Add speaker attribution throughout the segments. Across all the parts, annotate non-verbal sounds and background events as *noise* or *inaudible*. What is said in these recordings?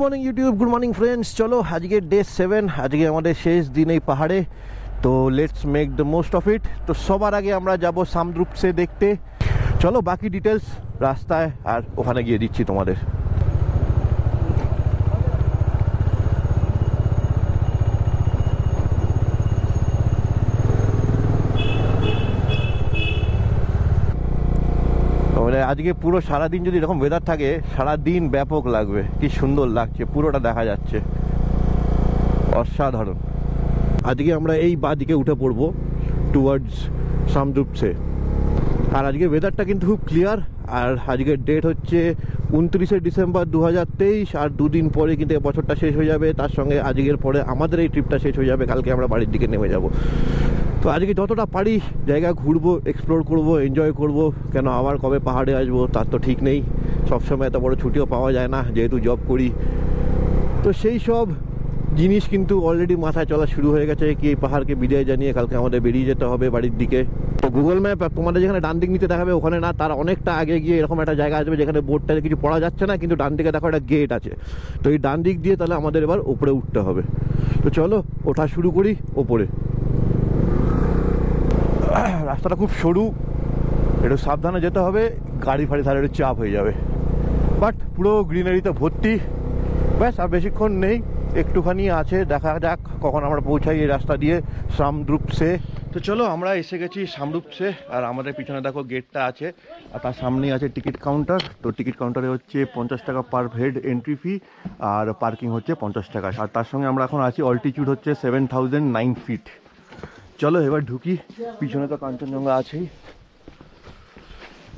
Speaker 1: Morning YouTube good morning friends চলো, আজকে day seven আজকে আমাদের শেষ দিন এই পাহাড়ে। তো let's make the most of it তো সবার আগে আমরা যাব সামদ্রুপসে দেখতে। চলো, বাকি ডিটেলস রাস্তায় আর ওখানে গিয়ে দিচ্ছি তোমাদের মানে আজকে পুরো সারাদিন যদি এরকম ওয়েদার থাকে, সারাদিন ব্যাপক লাগবে। কি সুন্দর লাগছে, পুরোটা দেখা যাচ্ছে। অসাধারণ। আজকে আমরা এই বা দিকে উঠে পড়ব টুয়ার্ডস সামদ্রুপসে আর আজকে ওয়েদারটা কিন্তু খুব ক্লিয়ার আর আজকের ডেট হচ্ছে উনত্রিশে ডিসেম্বর দু হাজার তেইশ, আর দুদিন পরে কিন্তু বছরটা শেষ হয়ে যাবে। তার সঙ্গে আজকের পরে আমাদের এই ট্রিপটা শেষ হয়ে যাবে। কালকে আমরা বাড়ির দিকে নেমে যাব। তো আজকে যতটা পারি জায়গা ঘুরবো এক্সপ্লোর করব এনজয় করব, কেন আবার কবে পাহাড়ে আসব তার তো ঠিক নেই। সবসময় এত বড় ছুটিও পাওয়া যায় না, যেহেতু জব করি। তো সেই সব জিনিস কিন্তু অলরেডি মাথায় চলা শুরু হয়ে গেছে কি এই পাহাড়কে বিদায় জানিয়ে কালকে আমাদের বেরিয়ে যেতে হবে বাড়ির দিকে। তো গুগল ম্যাপ তোমাদের যেখানে ডান দিক নিতে দেখাবে ওখানে না, তার অনেকটা আগে গিয়ে এরকম একটা জায়গা আসবে যেখানে বোর্ডটাতে কিছু পড়া যাচ্ছে না, কিন্তু ডান দিকে দেখো একটা গেট আছে। তো এই ডান দিক দিয়ে তাহলে আমাদের এবার ওপরে উঠতে হবে। তো চলো, ওঠা শুরু করি ওপরে। রাস্তাটা খুব সরু, একটু সাবধানে যেতে হবে, গাড়ি ফাড়ি তাহলে একটু চাপ হয়ে যাবে। বাট পুরো গ্রিনারিতে ভর্তি। ব্যাস, আর বেশিক্ষণ নেই, একটুখানি আছে, দেখা যাক কখন আমরা পৌঁছাই এই রাস্তা দিয়ে সামদ্রুপসে। তো চলো, আমরা এসে গেছি সামরূপসে আর আমাদের পিছনে দেখো গেটটা আছে, আর তার সামনেই আছে টিকিট কাউন্টার। তো টিকিট কাউন্টারে হচ্ছে পঞ্চাশ টাকা পার হেড এন্ট্রি ফি আর পার্কিং হচ্ছে পঞ্চাশ টাকা। আর তার সঙ্গে আমরা এখন আছি অল্টিটিউড হচ্ছে সেভেন থাউজেন্ড নাইন ফিট চলো এবার ঢুকি। পিছনে তো কাঞ্চনজঙ্ঘা আছেই।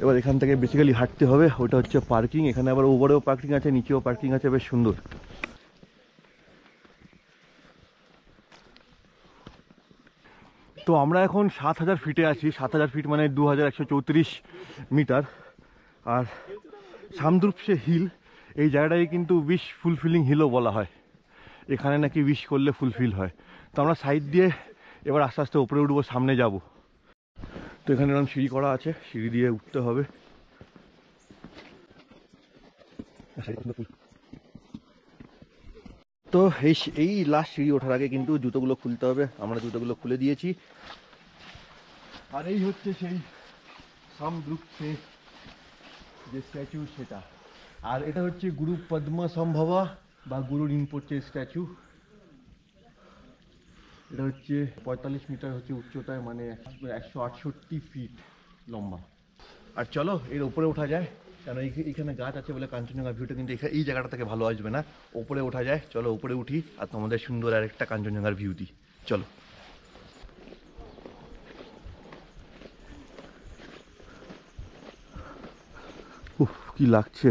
Speaker 1: এবার এখান থেকে বেসিক্যালি হাঁটতে হবে। ওটা হচ্ছে পার্কিং এখানে আবার ওপরেও পার্কিং আছে, নিচেও পার্কিং আছে। বেশ সুন্দর। তো আমরা এখন সাত হাজার ফিটে আছি। সাত হাজার ফিট মানে দু হাজার একশো চৌত্রিশ মিটার আর সামদ্রুপসে হিল এই জায়গাটাকে কিন্তু উইশ ফুলফিলিং হিলও বলা হয়। এখানে নাকি উইশ করলে ফুলফিল হয়। তো আমরা সাইড দিয়ে এবার আস্তে আস্তে উপরে উঠবো, সামনে যাব। তো এখানে এরকম সিঁড়ি করা আছে, সিঁড়ি দিয়ে উঠতে হবে। তো এই এই লাস্ট সিঁড়ি ওঠার আগে কিন্তু জুতোগুলো খুলতে হবে। আমরা জুতোগুলো খুলে দিয়েছি। আর এই হচ্ছে সেই সামদ্রুপসে যে স্ট্যাচু সেটা। আর এটা হচ্ছে গুরু পদ্ম সম্ভবা বা গুরু রিম্পোচের স্ট্যাচু এটা হচ্ছে পঁয়তাল্লিশ মিটার হচ্ছে উচ্চতায় মানে একশো আটষট্টি ফিট লম্বা। আর চলো, এর উপরে ওঠা যায়। কেন এইখানে গাছ আছে বলে কাঞ্চনজঙ্ঘা ভিউটা কিন্তু এই জায়গাটা থেকে ভালো আসবে না। ওপরে ওঠা যায়। চলো, উপরে উঠি আর তোমাদের সুন্দর আরেকটা কাঞ্চনজঙ্ঘার ভিউ দিই। চলো। কি লাগছে।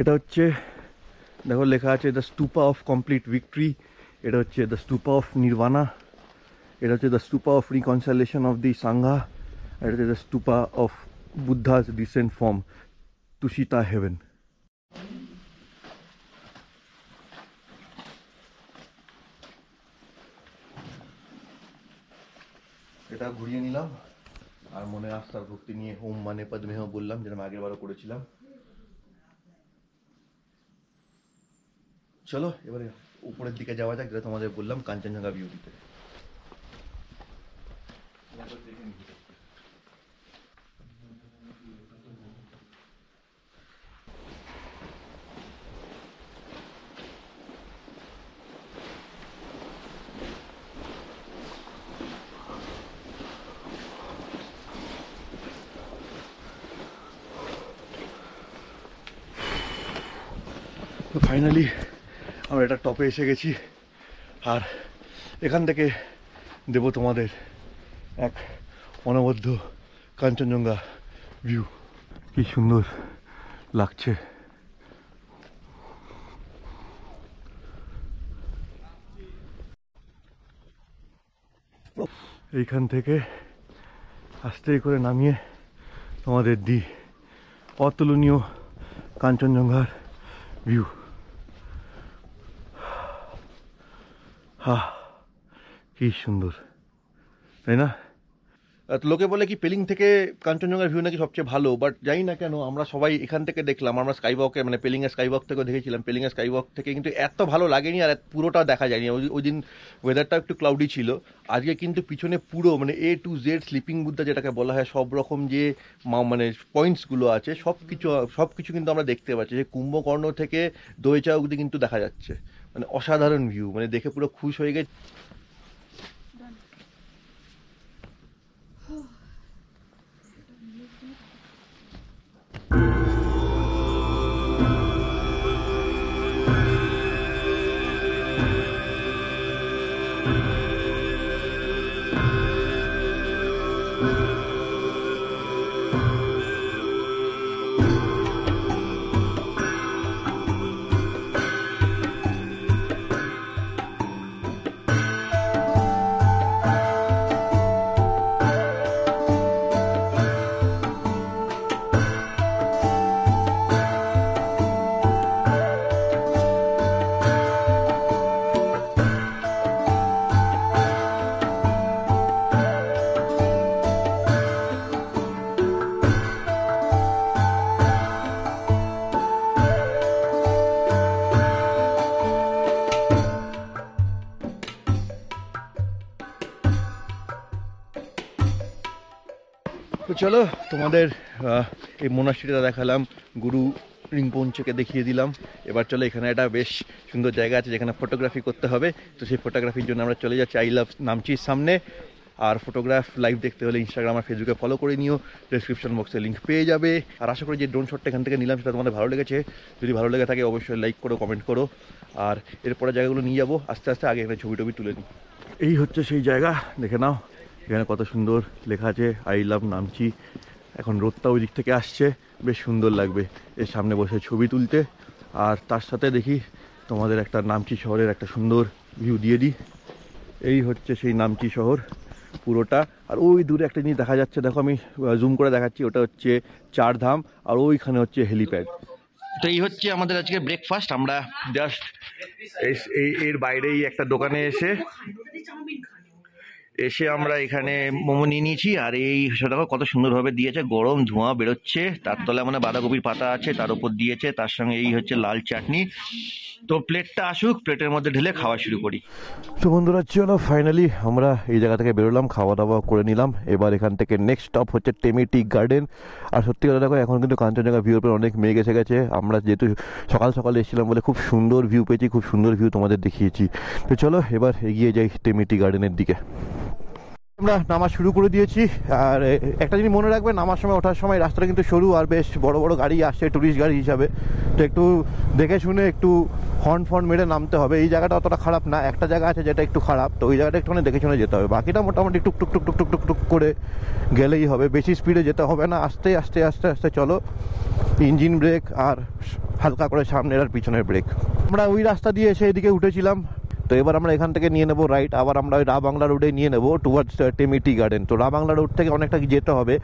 Speaker 1: এটা হচ্ছে, দেখো লেখা আছে the stupa of complete victory এটা হচ্ছে দ্য স্তূপা অফ নির্বাণা এটা হচ্ছে the stupa of reconciliation of the sangha এটা হচ্ছে the stupa of Buddha's descent from Tushita heaven এটা ঘুরিয়ে নিলাম, আর মনে আস্থার ভক্তি নিয়ে, ওম মানে পদ্মেহ বললাম যেরকম আগের বারও করেছিলাম। চলো এবারে উপরের দিকে যাওয়া যাক যেটা তোমাদের বললাম কাঞ্চনজঙ্ঘা ভিউ দিতে। ফাইনালি আমরা এটা টপে এসে গেছি। আর এখান থেকে দেব তোমাদের এক অনবদ্য কাঞ্চনজঙ্ঘা ভিউ কি সুন্দর লাগছে। এইখান থেকে আস্তে করে নামিয়ে তোমাদের দি অতুলনীয় কাঞ্চনজঙ্ঘার ভিউ হা কি সুন্দর। তাই না? আহ, লোকে বলে কি পেলিং থেকে কাঞ্চনজঙ্ঘার ভিউ নাকি সবচেয়ে ভালো বাট জানি না কেন আমরা সবাই এখান থেকে দেখলাম আমরা স্কাইওয়াকে মানে পেলিং এর স্কাইওয়াক থেকে দেখেছিলাম পেলিং এর স্কাইওয়াক থেকে কিন্তু এত ভালো লাগেনি আর পুরোটা দেখা যায়নি। ওই- দিন ওয়েদারটা একটু ক্লাউডি ছিল। আজকে কিন্তু পিছনে পুরো মানে A to Z sleeping Buddha যেটাকে বলা হয় সব রকম যে মানে পয়েন্টসগুলো আছে সব কিছু সব কিছু কিন্তু আমরা দেখতে পাচ্ছি। যে কুম্ভকর্ণ থেকে দইচা অবধি কিন্তু দেখা যাচ্ছে। মানে অসাধারণ ভিউ মানে দেখে পুরো খুশ হয়ে গেছে। চলো, তোমাদের এই মোনাস্ট্রিটা দেখালাম, গুরু রিংপঞ্চকে দেখিয়ে দিলাম। এবার চলো, এখানে একটা বেশ সুন্দর জায়গা আছে যেখানে ফটোগ্রাফি করতে হবে। তো সেই ফটোগ্রাফির জন্য আমরা চলে যাচ্ছি আই লাভ নামচির সামনে। আর ফটোগ্রাফ লাইভ দেখতে হলে ইনস্টাগ্রাম আর ফেসবুকে ফলো করে নিও। ডিসক্রিপশন বক্সে লিঙ্ক পেয়ে যাবে। আর আশা করি যে ড্রোন শটটা এখান থেকে নিলাম, সেটা তোমাদের ভালো লেগেছে। যদি ভালো লেগে থাকে, অবশ্যই লাইক করো কমেন্ট করো। আর এরপরে জায়গাগুলো নিয়ে যাব। আস্তে আস্তে আগে এখানে ছবি টবি তুলে নিই। এই হচ্ছে সেই জায়গা, দেখে নাও। এখানে কত সুন্দর লেখা আছে, আই লাভ নামচি। এখন রোদটা ওই দিক থেকে আসছে, বেশ সুন্দর লাগবে। এর সামনে বসে ছবি তুলতে। আর তার সাথে দেখি তোমাদের একটা নামচি শহরের একটা সুন্দর ভিউ দিয়ে দিই। এই হচ্ছে সেই নামচি শহর পুরোটা। আর ওই দূরে একটা জিনিস দেখা যাচ্ছে, দেখো আমি জুম করে দেখাচ্ছি, ওটা হচ্ছে চারধাম, আর ওইখানে হচ্ছে হেলিপ্যাড তো এই হচ্ছে আমাদের আজকে ব্রেকফাস্ট আমরা জাস্ট এই, এর বাইরেই একটা দোকানে এসে এসে আমরা এখানে মোমো নিয়ে নিয়েছি, আর এই সেটা কত সুন্দরভাবে দিয়েছে, গরম ধোঁয়া বেরোচ্ছে, তার তলায় মানে বাঁধাকপির পাতা আছে, তার উপর দিয়েছে, তার সঙ্গে এই হচ্ছে লাল চাটনি। তো প্লেটটা আসুক, প্লেটের মধ্যে ঢেলে খাওয়া শুরু করি। তো বন্ধুরা, চলো ফাইনালি আমরা এই জায়গা থেকে বেরোলাম খাওয়া দাওয়া করে নিলাম। এবার এখান থেকে নেক্সট স্টপ হচ্ছে টেমিটি গার্ডেন আর সত্যি কথা দেখো, এখন কিন্তু কাঞ্চনজঙ্ঘা ভিউর উপরে অনেক মেঘ এসে গেছে। আমরা যেহেতু সকাল সকাল এসেছিলাম বলে খুব সুন্দর ভিউ পেয়েছি, খুব সুন্দর ভিউ তোমাদের দেখিয়েছি। তো চলো, এবার এগিয়ে যাই টেমিটি গার্ডেনের দিকে। আমরা নামা শুরু করে দিয়েছি। আর একটা জিনিস মনে রাখবে নামার সময়, ওঠার সময় রাস্তাটা কিন্তু সরু আর বেশ বড় বড় গাড়ি আসছে টুরিস্ট গাড়ি হিসাবে। তো একটু দেখে শুনে একটু হর্ন ফর্ন মেরে নামতে হবে। এই জায়গাটা অতটা খারাপ না। একটা জায়গা আছে যেটা একটু খারাপ। তো ওই জায়গাটা একটুখানি দেখে শুনে যেতে হবে। বাকিটা মোটামুটি টুক টুক টুক টুক টুক টুক টুক করে গেলেই হবে। বেশি স্পিডে যেতে হবে না। আস্তে আস্তে আস্তে আস্তে চলো। ইঞ্জিন ব্রেক আর হালকা করে সামনের আর পিছনের ব্রেক আমরা ওই রাস্তা দিয়ে এসে এদিকে উঠেছিলাম। তো এবার আমরা এখান থেকে নিয়ে নেব রাইট আবার আমরা ওই রা বাংলা রোডে নিয়ে নেব টুয়ার্ডস টেমিটি গার্ডেন তো রা বাংলা রোড থেকে অনেকটা যেতে হবে।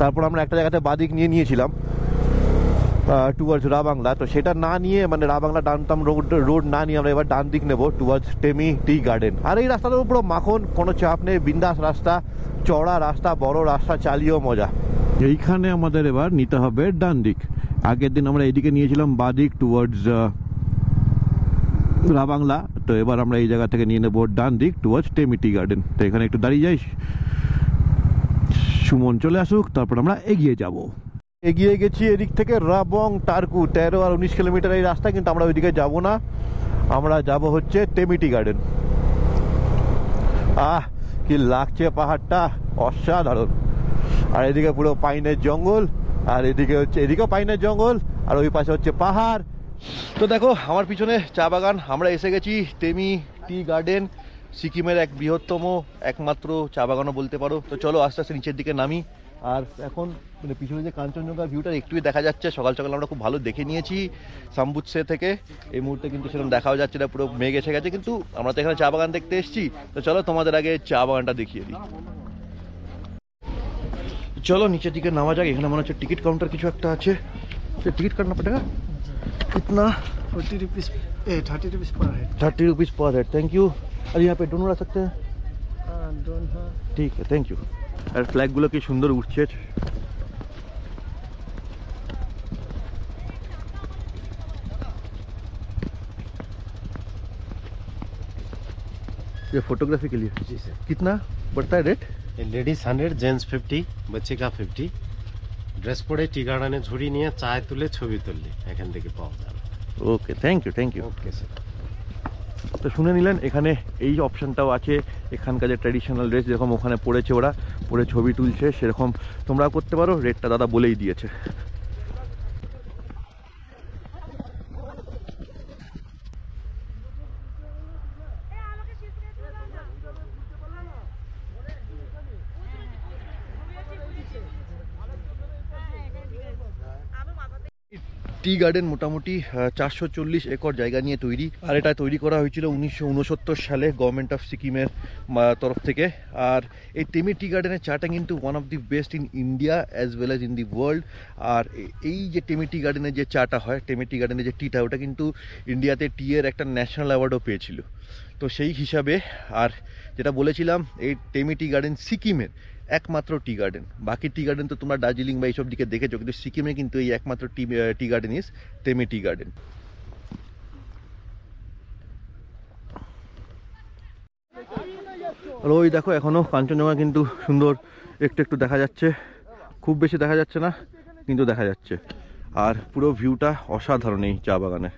Speaker 1: তারপর আমরা একটা জায়গাতে বাদিক নিয়ে নিয়েছিলাম টুয়ার্ডস রা বাংলা তো সেটা না নিয়ে মানে রা বাংলা ডানতাম রোড রোড না নিয়ে আমরা এবার ডান দিক নেব টুয়ার্ডস টেমি টি গার্ডেন আর এই রাস্তাটার পুরো মাখন, কোনো চাপ নেই, বিন্দাস রাস্তা চড়া রাস্তা, বড় রাস্তা, চালিয়েও মজা। এইখানে আমাদের এবার নিতে হবে ডান দিক। আগের দিন আমরা এইদিকে নিয়েছিলাম বাদিক টুয়ার্ডস রাবাংলা। তো এবার আমরা এই জায়গা থেকে নিয়ে নেব ডান দিক টুয়ার্ডস টেমিটি গার্ডেন তো এখানে একটু দাঁড়িয়ে যাই। সুমন চলে আসুক, তারপর আমরা এগিয়ে যাব। এগিয়ে গেছি এদিক থেকে রাবং, টারকু, তেরো আর উনিশ কিলোমিটার এই রাস্তা, কিন্তু আমরা ওইদিকে যাব না। আমরা যাব হচ্ছে টেমিটি গার্ডেন আহ, কি লাগছে পাহাড়টা, অসাধারণ। আর এদিকে পুরো পাইনের জঙ্গল, আর এদিকে হচ্ছে, এদিকেও পাইনের জঙ্গল, আর ওই পাশে হচ্ছে পাহাড়। তো দেখো, আমার পিছনে চা বাগান, আমরা এসে গেছি তেমি টি গার্ডেন, সিকিমের এক বৃহত্তম, একমাত্র চা বাগানও বলতে পারো। তো চলো আস্তে আস্তে নিচের দিকে নামি। আর এখন মানে পিছনে যে কাঞ্চনজঙ্ঘা ভিউটা একটুই দেখা যাচ্ছে, সকাল সকাল আমরা খুব ভালো দেখে নিয়েছি সাম্বুৎসে থেকে। এই মুহূর্তে কিন্তু সেরকম দেখাও যাচ্ছে না, পুরো মেঘ এসে গেছে, কিন্তু আমরা তো এখানে চা বাগান দেখতে এসেছি। তো চলো তোমাদের আগে চা বাগানটা দেখিয়ে দিই। চলো নিচের দিকে নামা যাক, এখানে মনে হচ্ছে টিকিট কাউন্টার কিছু একটা আছে। টিকিট কাউন্টার পাঠা कितना
Speaker 2: forty rupees a thirty rupees per head
Speaker 1: thirty rupees per head thank you अरे यहाँ पे ड्रोन उड़ा सकते हैं
Speaker 2: हाँ ड्रोन हाँ
Speaker 1: ठीक है थैंक यू আর ফ্ল্যাগগুলো কি সুন্দর উঠছে ये फोटोग्राफी के लिए
Speaker 3: जी सर
Speaker 1: कितना बढ़ता है रेट
Speaker 3: ये लेडीज হান্ড্রেড জেন্টস ফিফটি বাচ্চা কা ফিফটি ড্রেস পরে টি গার্ডেনে ঝুড়ি নিয়ে চায় তুলে ছবি তুললে। এখান থেকে পাওয়া যাবে।
Speaker 1: Okay thank you thank you
Speaker 3: okay sir
Speaker 1: তো শুনে নিলেন এখানে এই অপশানটাও আছে। এখানকার যে ট্র্যাডিশনাল ড্রেস যেরকম ওখানে পড়েছে ওরা পরে ছবি তুলছে সেরকম তোমরাও করতে পারো। রেটটা দাদা বলেই দিয়েছে। টি গার্ডেন মোটামুটি চারশো চল্লিশ একর জায়গা নিয়ে তৈরি। আর এটা তৈরি করা হয়েছিল উনিশশো উনসত্তর সালে গভর্নমেন্ট অফ সিকিমের তরফ থেকে। আর এই তেমি টি গার্ডেনের চাটা কিন্তু one of the best in India as well as in the world আর এই যে টেমি টি গার্ডেনের যে চাটা হয় টেমি টি গার্ডেনের যে টিটা, ওটা কিন্তু ইন্ডিয়াতে টি এর একটা ন্যাশনাল অ্যাওয়ার্ডও পেয়েছিল। তো সেই হিসাবে, আর যেটা বলেছিলাম, এই টেমি টি গার্ডেন সিকিমের একমাত্র টি গার্ডেন। বাকি টি গার্ডেন তো তোমরা দার্জিলিং বা এইসব দিকে দেখেছ, কিন্তু সিকিমে কিন্তু এই একমাত্র tea tea garden is Temi tea garden আর ওই দেখো, এখনও কাঞ্চনজঙ্ঘা কিন্তু সুন্দর একটু একটু দেখা যাচ্ছে। খুব বেশি দেখা যাচ্ছে না, কিন্তু দেখা যাচ্ছে। আর পুরো ভিউটা অসাধারণ এই চা বাগানে।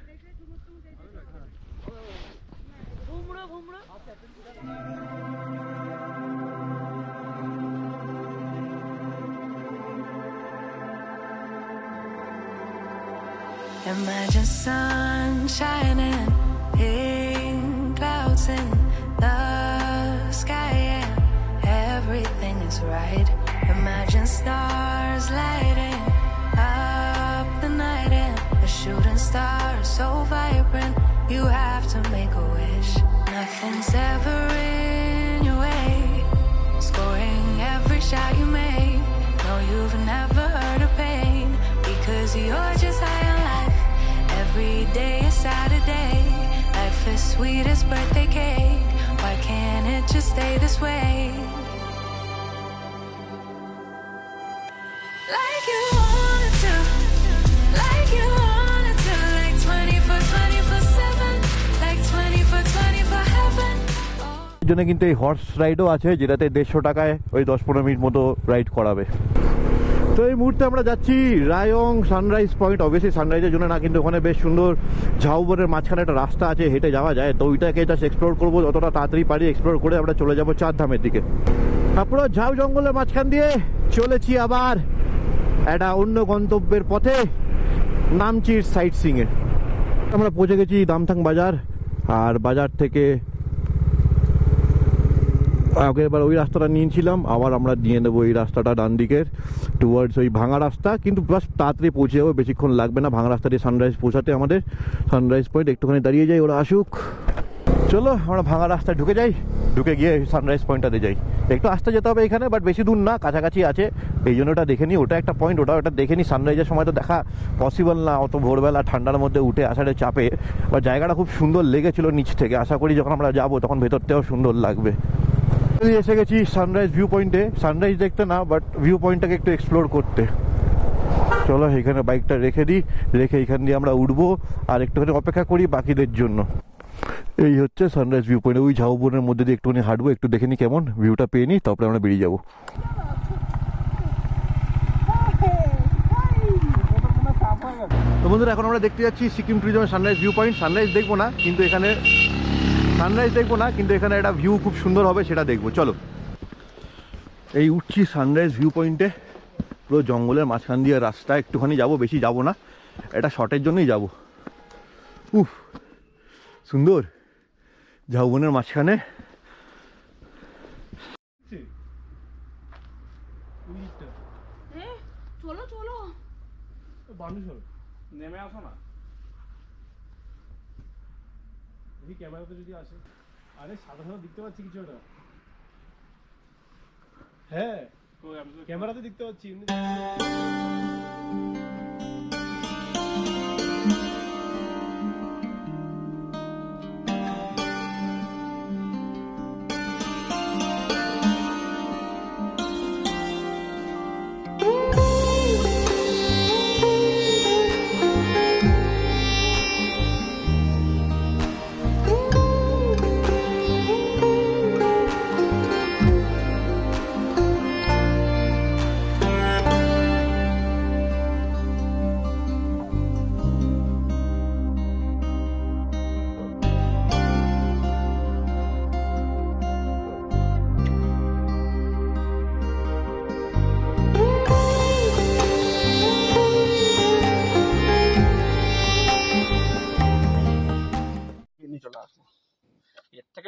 Speaker 4: Imagine sun shining, pink clouds in the sky, and everything is right. Imagine stars lighting up the night, and shooting star so vibrant. You have to make a wish. Nothing's ever in your way. Scoring every shot you make. No, you've never heard of pain because you're just. Every day is Saturday. Life is sweet as birthday cake. Why can't it just stay this way? Like you wanted to, like you wanted to, like 24, 24 7, like 24, 24 heaven. Oh.
Speaker 1: জন্য কিন্তু এই horse রাইডও আছে যেটাতে দেড়শো টাকায় ওই দশ পনেরো মিনিট মতো রাইড করাবে তো এই মুহূর্তে আমরা যাচ্ছি রায়ং সানরাইজ পয়েন্ট। অবভিয়াসলি সানরাইজের জন্য না, কিন্তু ওখানে বেশ সুন্দর ঝাউবনের মাঝখানে একটা রাস্তা আছে, হেঁটে যাওয়া যায়। তো ওইটাকে জাস্ট এক্সপ্লোর করব, যতটা তাড়াতাড়ি পারি এক্সপ্লোর করে আমরা চলে যাব চারধামের দিকে। তারপরে ঝাউ জঙ্গলের মাঝখান দিয়ে চলেছি আবার একটা অন্য গন্তব্যের পথে, নামচির সাইট সিংয়ে আমরা পৌঁছে গেছি দামথাং বাজার, আর বাজার থেকে আগের বার ওই রাস্তাটা নিয়েছিলাম, আবার আমরা নিয়ে নেব এই রাস্তাটা ডান দিকের টুয়ার্ডস ওই ভাঙা রাস্তা, কিন্তু বাস তাড়াতাড়ি পৌঁছে যাব বেশিক্ষণ লাগবে না, ভাঙা রাস্তা দিয়ে সানরাইজ পৌঁছাতে আমাদের সানরাইজ পয়েন্ট একটুখানি দাঁড়িয়ে যাই ওরা আসুক। চলো, আমরা ভাঙা রাস্তায় ঢুকে যাই, ঢুকে গিয়ে সানরাইজ পয়েন্টটাতে যাই। একটু আসতে যেতে হবে এখানে বাট বেশি দূর না, কাছাকাছি আছে, এই জন্য ওটা দেখে নিই ওটা একটা পয়েন্ট ওটা ওটা দেখে নিই সানরাইজের সময় তো দেখা পসিবল না, অত ভোরবেলা ঠান্ডার মধ্যে উঠে আসার চাপে বা জায়গাটা খুব সুন্দর লেগেছিল নিচ থেকে, আশা করি যখন আমরা যাব, তখন ভেতরটাও সুন্দর লাগবে। এসে গেছি সানরাইজ ভিউ পয়েন্টে সানরাইজ দেখতে না বাট ভিউ পয়েন্টটাকে একটু এক্সপ্লোর করতে। চলো, এখানে বাইকটা রেখে দিই। রেখে এখান দিয়ে আমরা উঠবো আর একটুখানি অপেক্ষা করি বাকিদের জন্য। এই হচ্ছে সানরাইজ ভিউ পয়েন্ট ওই ঝাউবনের মধ্যে দিয়ে একটুখানি হাঁটবো, একটু দেখে নিই কেমন। ভিউটা পেয়ে নিই, তারপরে আমরা বেরিয়ে যাব। তো বন্ধুরা, এখন আমরা দেখতে যাচ্ছি সিকিম ট্যুরিজমের সানরাইজ ভিউ পয়েন্ট সানরাইজ দেখব না, কিন্তু এখানে সানরাইজ দেখব না কিন্তু এখানে একটা ভিউ খুব সুন্দর হবে সেটা দেখব। চলো। এই উঠছি সানরাইজ ভিউ পয়েন্টে পুরো জঙ্গলের মাঝখান দিয়ে রাস্তা একটুখানি যাব বেশি যাব না। এটা শর্টের জন্যই যাব। উফ সুন্দর। ঝাউবনের মাঝখানে।
Speaker 5: চলো চলো।
Speaker 6: নেমে আসো না। দেখি ক্যামেরাতে যদি আসে। আরে সাদা সাদা দেখতে পাচ্ছি কিছু একটা। হ্যাঁ ক্যামেরাতে দেখতে পাচ্ছি।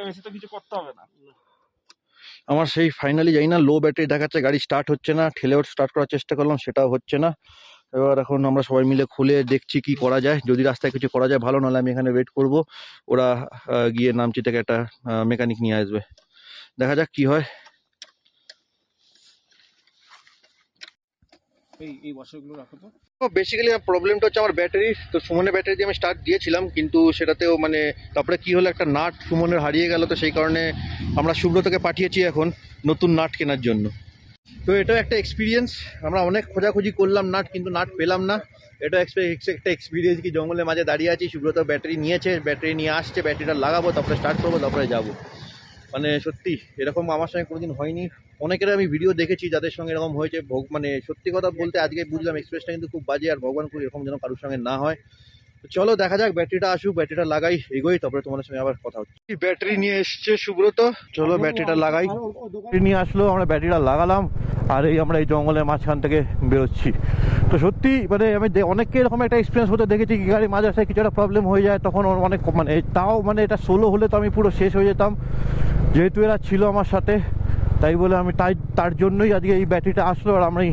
Speaker 6: বেশি তো কিছু করতে হবে না।
Speaker 1: আমার সেই ফাইনালি যাই না লো ব্যাটারি দেখাচ্ছে, গাড়ি স্টার্ট হচ্ছে না ঠেলেও স্টার্ট করার চেষ্টা করলাম, সেটাও হচ্ছে না। এবার এখন আমরা সবাই মিলে খুলে দেখছি কি করা যায়। যদি রাস্তায় কিছু করা যায় ভালো, নাহলে আমি এখানে ওয়েট করব। ওরা গিয়ে নামচি থেকে একটা মেকানিক নিয়ে আসবে। দেখা যাক কি হয়।
Speaker 6: এই এই বছরগুলো রাখো তো।
Speaker 1: বেসিক্যালি প্রবলেমটা হচ্ছে আমার ব্যাটারি তো সুমনের ব্যাটারি দিয়ে আমি স্টার্ট দিয়েছিলাম, কিন্তু সেটাতেও মানে তারপরে কি হলো, একটা নাট সুমনের হারিয়ে গেল, তো সেই কারণে আমরা সুব্রতকে পাঠিয়েছি এখন নতুন নাট কেনার জন্য। তো এটাও একটা এক্সপিরিয়েন্স আমরা অনেক খোঁজাখুঁজি করলাম নাট, কিন্তু নাট পেলাম না। এটা একটা এক্সপিরিয়েন্স কি, জঙ্গলের মাঝে দাঁড়িয়ে আছি, সুব্রত ব্যাটারি নিয়েছে ব্যাটারি নিয়ে আসছে ব্যাটারিটা লাগাবো, তারপরে স্টার্ট করব, তারপরে যাব। মানে সত্যি, এরকম আমার সঙ্গে কোনোদিন হয়নি। অনেকের আমি ভিডিও দেখেছি যাদের সঙ্গে এরকম হয়েছে ভোগ মানে সত্যি কথা বলতে আজকে বুঝলাম এক্সপ্রেসটা কিন্তু খুব বাজে আর ভগবান করে এরকম যেন কারোর সঙ্গে না হয়। চলো দেখা যাক ব্যাটারিটা আসুক ব্যাটারিটা লাগাই এগোই তারপরে তোমাদের সঙ্গে আবার কথা হচ্ছে। ব্যাটারি নিয়ে এসছে সুব্রত চলো ব্যাটারিটা লাগাই। ব্যাটারি নিয়ে আসলো আমরা ব্যাটারিটা লাগালাম আর এই আমরা এই জঙ্গলের মাঝখান থেকে বেরোচ্ছি। তো সত্যি মানে আমি অনেককে এরকম একটা এক্সপিরিয়েন্স হতে দেখেছি কি গাড়ি মাঝে আসে কিছু একটা প্রবলেম হয়ে যায় তখন অনেক মানে তাও মানে এটা সোলো হলে তো আমি পুরো শেষ হয়ে যেতাম। যেহেতু এরা ছিল আমার সাথে তাই বলে আমি তাই তার জন্যই আজকে এই ব্যাটারিটা আসলো আর আমি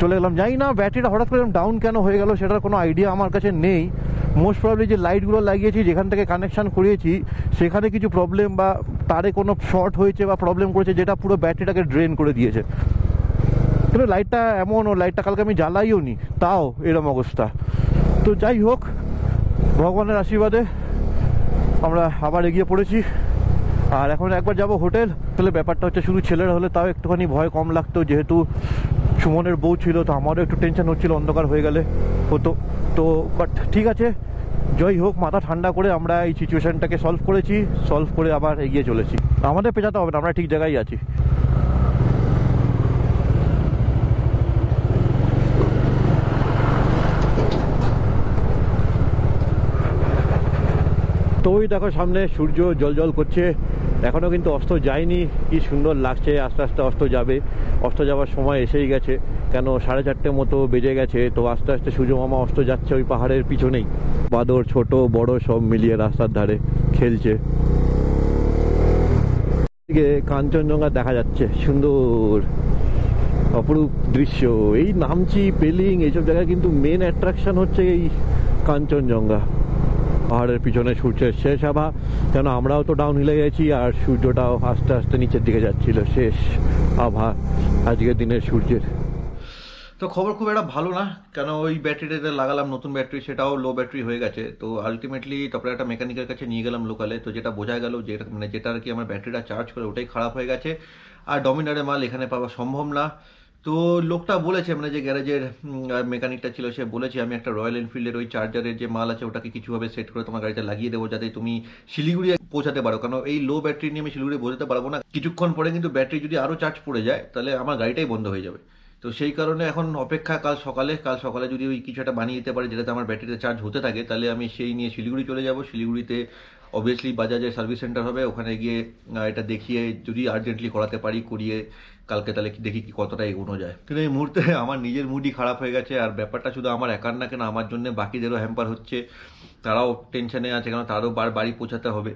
Speaker 1: চলে গেলাম জানি না ব্যাটারিটা হঠাৎ করে ডাউন কেন হয়ে গেল সেটার কোনো আইডিয়া আমার কাছে নেই। মোস্ট প্রবলি যে লাইটগুলো লাগিয়েছি, যেখান থেকে কানেকশান করিয়েছি, সেখানে কিছু প্রবলেম বা তারে কোনো শর্ট হয়েছে বা প্রবলেম করেছে, যেটা পুরো ব্যাটারিটাকে ড্রেন করে দিয়েছে। কিন্তু লাইটটা এমন, ও লাইটটা কালকে আমি জ্বালাইও নি, তাও এরম অবস্থা। তো যাই হোক, ভগবানের আশীর্বাদে আমরা আবার এগিয়ে পড়েছি। আর এখন একবার যাব হোটেল। তাহলে ব্যাপারটা হচ্ছে শুধু ছেলেরা হলে তাও একটুখানি ভয় কম লাগতো, যেহেতু সুমনের বউ ছিল, তো আমারও একটু টেনশন হচ্ছিল, অন্ধকার হয়ে গেলে হতো। তো বাট ঠিক আছে, জয় হোক, মাথা ঠান্ডা করে আমরা এই সিচুয়েশনটাকে সলভ করেছি সলভ করে আবার এগিয়ে চলেছি। আমাদের পেঁচাতে হবে না, আমরা ঠিক জায়গায় আছি। ওই দেখো সামনে সূর্য জল জল করছে। এখনও কিন্তু অস্ত যায়নি। কি সুন্দর লাগছে, আস্তে আস্তে অস্ত যাবে। অস্ত যাওয়ার সময় এসেই গেছে। কেন সাড়ে চারটে মতো বেজে গেছে, তো আস্তে আস্তে সূর্য মামা অস্ত যাচ্ছে ওই পাহাড়ের পিছনেই। বাদর ছোট, বড় সব মিলিয়ে রাস্তার ধারে খেলছে। কাঞ্চনজঙ্ঘা দেখা যাচ্ছে, সুন্দর, অপরূপ দৃশ্য। এই নামচি, পেলিং, এইসব জায়গায় কিন্তু মেন অ্যাট্রাকশন হচ্ছে এই কাঞ্চনজঙ্ঘা। পাহাড়ের পিছনে সূর্যের শেষ আভা। কেন আমরাও তো ডাউন হিলে গেছি আর সূর্যটাও আস্তে আস্তে নিচের দিকে যাচ্ছিল, শেষ আভা আজকের দিনের সূর্যের। তো খবর খুব একটা ভালো না, কেন ওই ব্যাটারিটা লাগালাম নতুন ব্যাটারি সেটাও লো ব্যাটারি হয়ে গেছে। তো আলটিমেটলি তারপরে একটা মেকানিকের কাছে নিয়ে গেলাম লোকালে তো যেটা বোঝা গেল যে মানে যেটা আর কি আমার ব্যাটারিটা চার্জ করে ওটাই খারাপ হয়ে গেছে। আর ডমিনারের মাল এখানে পাওয়া সম্ভব না। তো লোকটা বলেছে মানে যে গ্যারেজের মেকানিকটা ছিল, সে বলেছে, আমি একটা রয়্যাল এনফিল্ডের ওই চার্জারের যে মাল আছে, ওটাকে কিছুভাবে সেট করে তোমার গাড়িতে লাগিয়ে দেবো, যাতে তুমি শিলিগুড়ি পৌঁছাতে পারো। কারণ এই লো ব্যাটারি নিয়ে আমি শিলিগুড়ি পৌঁছাতে পারব না। কিছুক্ষণ পরে কিন্তু ব্যাটারি যদি আরও চার্জ পড়ে যায়, তাহলে আমার গাড়িটাই বন্ধ হয়ে যাবে। তো সেই কারণে এখন অপেক্ষা কাল সকালে কাল সকালে যদি ওই কিছু একটা বানিয়ে দিতে পারে, যেটাতে আমার ব্যাটারিতে চার্জ হতে থাকে, তাহলে আমি সেই নিয়ে শিলিগুড়ি চলে যাব। শিলিগুড়িতে অবভিয়াসলি বাজাজের সার্ভিস সেন্টার হবে, ওখানে গিয়ে এটা দেখিয়ে যদি আর্জেন্টলি করাতে পারি, করিয়ে কালকে তাহলে দেখি কি কতটা এগোনো যায়? কিন্তু এই মুহূর্তে *laughs* আমার নিজের মুডই খারাপ হয়ে গেছে, আর ব্যাপারটা শুধু আমার একার না, কেন আমার জন্য বাকিদেরও হ্যাম্পার হচ্ছে। তারাও টেনশনে আছে, কেন তারও বার বাড়ি পৌঁছাতে হবে।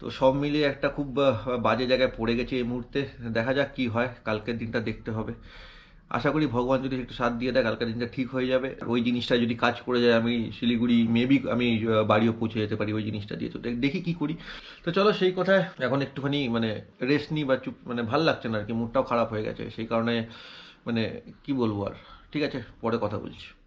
Speaker 1: তো সব মিলিয়ে একটা খুব বাজে জায়গায় পড়ে গেছে এই মুহূর্তে। দেখা যাক কি হয়, কালকের দিনটা দেখতে হবে। আশা করি ভগবান যদি একটু সাথ দিয়ে দেয়, কালকে দিনটা ঠিক হয়ে যাবে। ওই জিনিসটা যদি কাজ করে যায়, আমি শিলিগুড়ি মেবি আমি বাড়িও পৌঁছে যেতে পারি ওই জিনিসটা দিয়ে। তো দেখ- দেখি কি করি। তো চলো সেই কথায় এখন একটুখানি মানে রেস্ট নিই বা চুপ মানে ভালো লাগছে না আর কি মুডটাও খারাপ হয়ে গেছে। সেই কারণে মানে কি বলব আর? ঠিক আছে, পরে কথা বলছি।